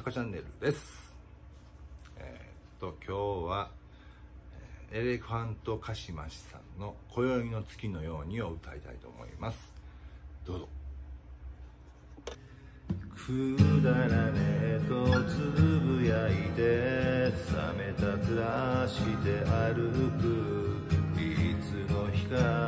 タカチャンネルです。えー、っと今日はエレファントカシマシさんの「今宵の月のように」を歌いたいと思います。どうぞ。くだらねえとつぶやいて冷めた面して歩くいつの日か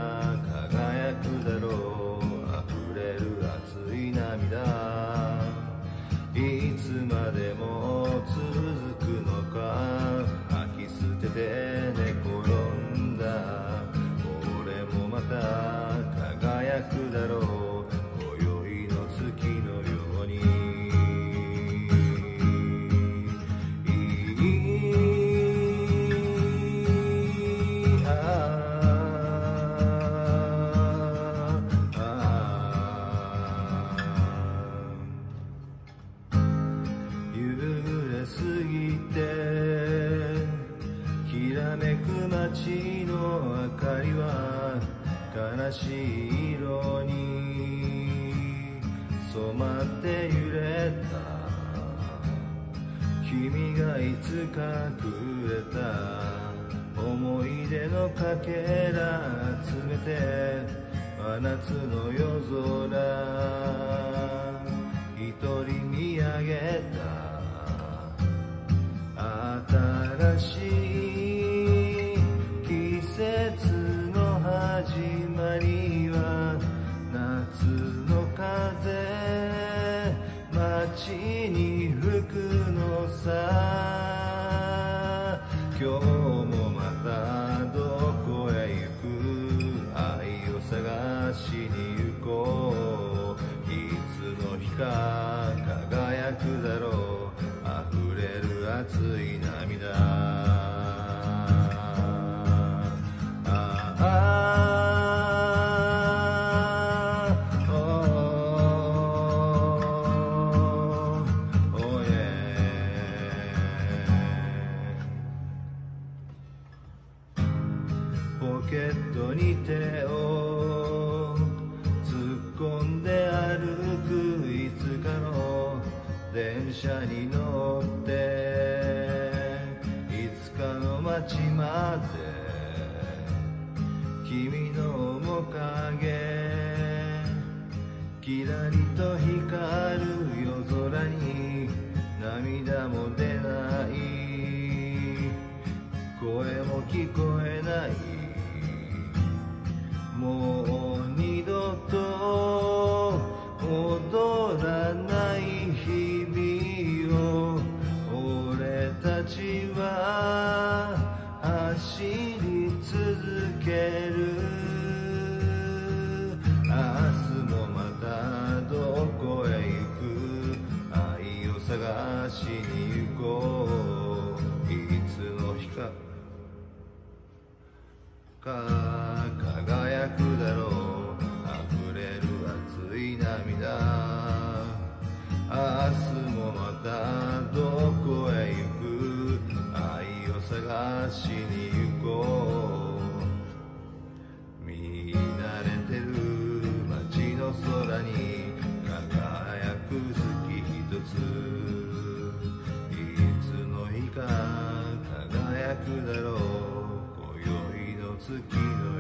くだろう。今宵の月のように。揺れすぎてきらめく街悲しい色に染まって揺れた。君がいつかくれた。思い出のかけら集めて真夏の夜空。街に吹くのさ。今日もまたどこへ行く愛を探しに行こう。いつの日か輝くだろう。溢れる熱い涙きらりと光る夜空に涙も出ない。声も聞こえない。か輝くだろう。溢れる熱い涙。明日もまたどこへ行く。愛を探しに行こう。見慣れてる街の空に輝く月一つ。いつの日か輝くだろう。again.